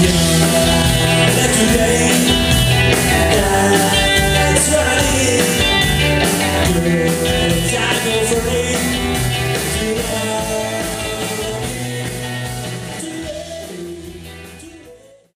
Yeah.